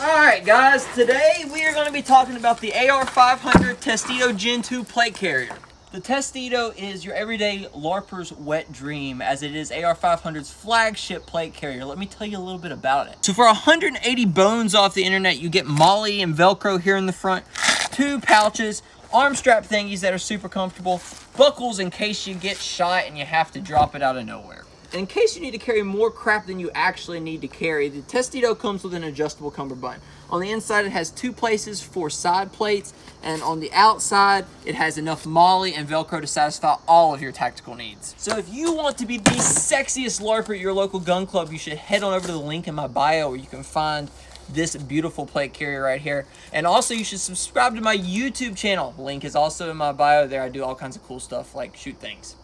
Alright guys, today we are going to be talking about the AR500 Testudo Gen 2 plate carrier. The Testudo is your everyday LARPer's wet dream as it is AR500's flagship plate carrier. Let me tell you a little bit about it. So for 180 bones off the internet, you get MOLLE and Velcro here in the front, two pouches, arm strap thingies that are super comfortable, buckles in case you get shot and you have to drop it out of nowhere in case you need to carry more crap than you actually need to carry, the Testudo comes with an adjustable cummerbund. On the inside, it has two places for side plates, and on the outside, it has enough MOLLE and Velcro to satisfy all of your tactical needs. So if you want to be the sexiest LARPer at your local gun club, you should head on over to the link in my bio where you can find this beautiful plate carrier right here. And also you should subscribe to my YouTube channel. Link is also in my bio there. I do all kinds of cool stuff like shoot things.